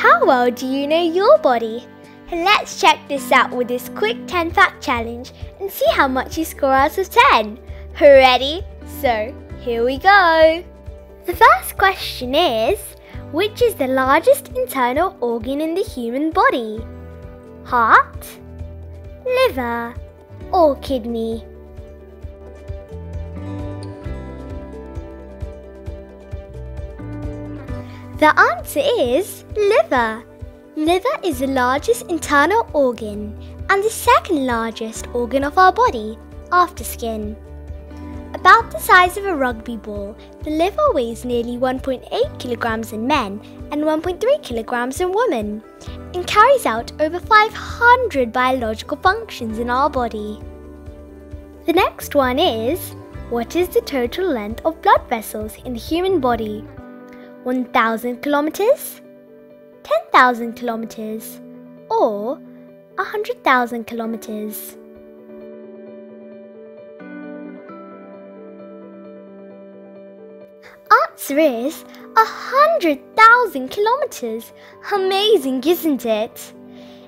How well do you know your body? Let's check this out with this quick 10 fact challenge and see how much you score out of 10. Ready? So, here we go. The first question is Which is the largest internal organ in the human body? Heart, liver, or kidney? The answer is liver. Liver is the largest internal organ and the second largest organ of our body after skin. About the size of a rugby ball, the liver weighs nearly 1.8 kilograms in men and 1.3 kilograms in women and carries out over 500 biological functions in our body. The next one is What is the total length of blood vessels in the human body? 1000 kilometers, 10,000 kilometers, or 100,000 kilometers. Answer is 100,000 kilometers. Amazing, isn't it?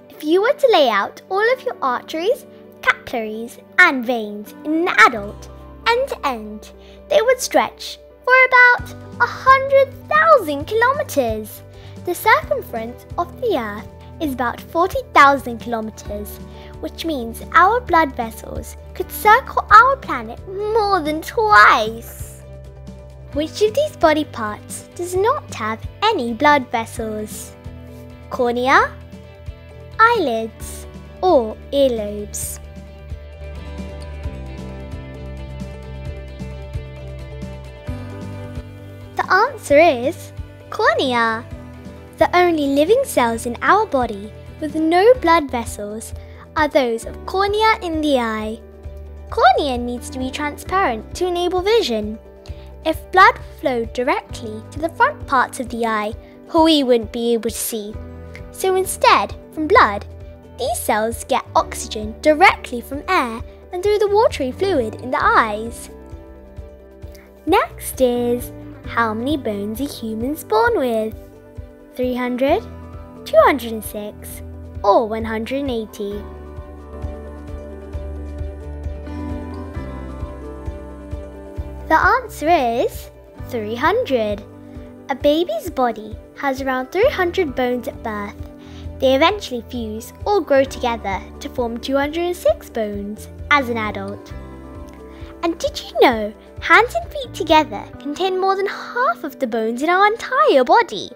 If you were to lay out all of your arteries, capillaries, and veins in an adult, end to end, they would stretch for about 100,000 kilometers. The circumference of the Earth is about 40,000 kilometers, which means our blood vessels could circle our planet more than twice. Which of these body parts does not have any blood vessels? Cornea, eyelids, or earlobes? The answer is cornea. The only living cells in our body with no blood vessels are those of cornea in the eye. Cornea needs to be transparent to enable vision. If blood flowed directly to the front parts of the eye, we wouldn't be able to see. So instead, from blood, these cells get oxygen directly from air and through the watery fluid in the eyes. Next is how many bones are humans born with? 300, 206, or 180? The answer is 300. A baby's body has around 300 bones at birth. They eventually fuse or grow together to form 206 bones as an adult. And did you know hands and feet together contain more than half of the bones in our entire body?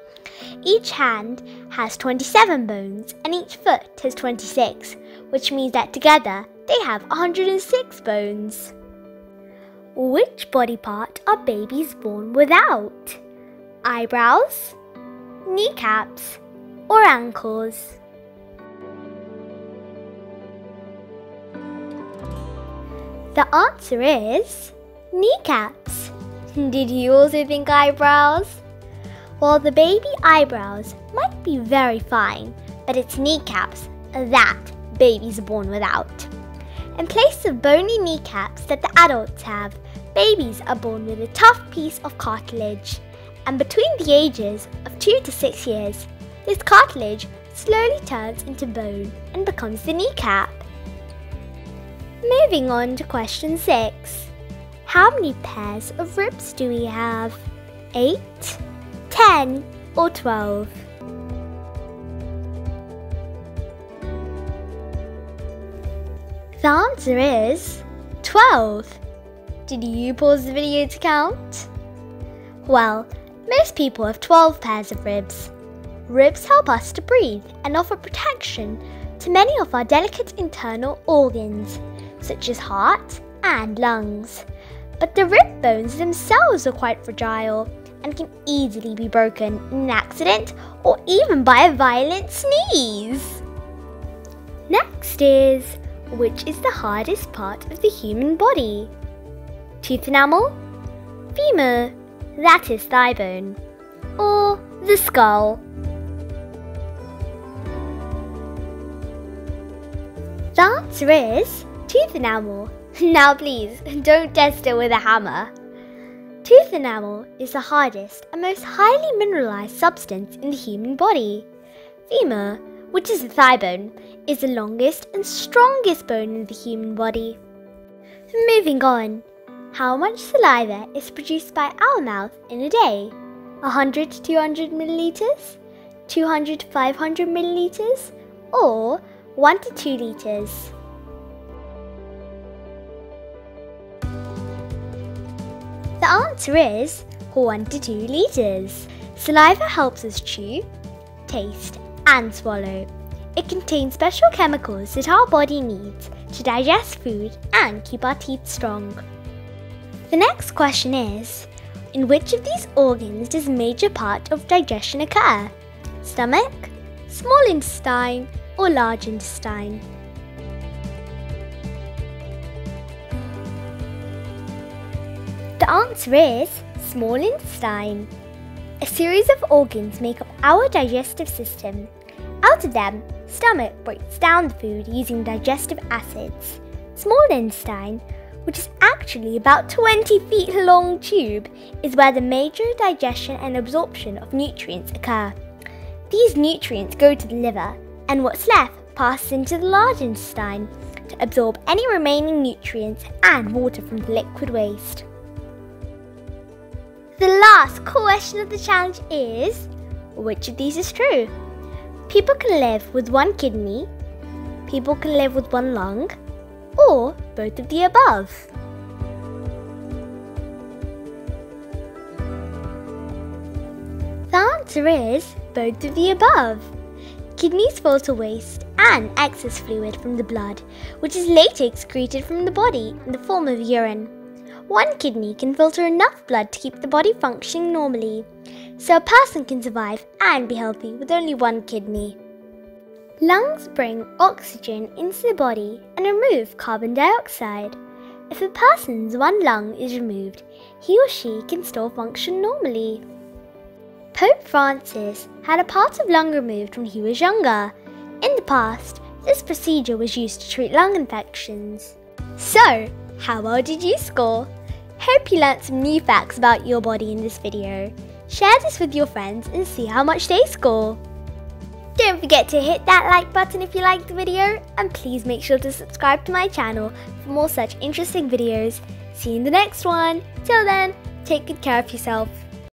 Each hand has 27 bones and each foot has 26, which means that together they have 106 bones. Which body part are babies born without? Eyebrows, kneecaps, or ankles? The answer is kneecaps. Did you also think eyebrows? Well, the baby eyebrows might be very fine, but it's kneecaps that babies are born without. In place of bony kneecaps that the adults have, babies are born with a tough piece of cartilage. And between the ages of 2 to 6 years, this cartilage slowly turns into bone and becomes the kneecap. Moving on to question 6. How many pairs of ribs do we have? 8, 10 or 12? The answer is 12. Did you pause the video to count? Well, most people have 12 pairs of ribs. Ribs help us to breathe and offer protection to many of our delicate internal organs such as heart and lungs. But the rib bones themselves are quite fragile and can easily be broken in an accident or even by a violent sneeze. Next is which is the hardest part of the human body? Tooth enamel, femur, that is thigh bone, or the skull? The answer is tooth enamel. Now please, don't test it with a hammer. Tooth enamel is the hardest and most highly mineralized substance in the human body. femur, which is the thigh bone, is the longest and strongest bone in the human body. Moving on, how much saliva is produced by our mouth in a day? 100 to 200 milliliters, 200 to 500 milliliters, or 1 to 2 liters? The answer is 1 to 2 liters. Saliva helps us chew, taste, and swallow. It contains special chemicals that our body needs to digest food and keep our teeth strong. The next question is In which of these organs does major part of digestion occur? Stomach, small intestine, or large intestine? The answer is small intestine. A series of organs make up our digestive system. Out of them, stomach breaks down the food using digestive acids. Small intestine, which is actually about 20 feet long tube, is where the major digestion and absorption of nutrients occur. These nutrients go to the liver, and what's left passes into the large intestine to absorb any remaining nutrients and water from the liquid waste. The last question of the challenge is which of these is true? People can live with one kidney, people can live with one lung, or both of the above. The answer is both of the above. Kidneys filter waste and excess fluid from the blood, which is later excreted from the body in the form of urine. One kidney can filter enough blood to keep the body functioning normally, so a person can survive and be healthy with only one kidney. Lungs bring oxygen into the body and remove carbon dioxide. If a person's one lung is removed, he or she can still function normally. Pope Francis had a part of lung removed when he was younger. In the past, this procedure was used to treat lung infections. So, how well did you score? Hope you learnt some new facts about your body in this video. Share this with your friends and see how much they score. Don't forget to hit that like button if you liked the video and please make sure to subscribe to my channel for more such interesting videos. See you in the next one. Till then, take good care of yourself.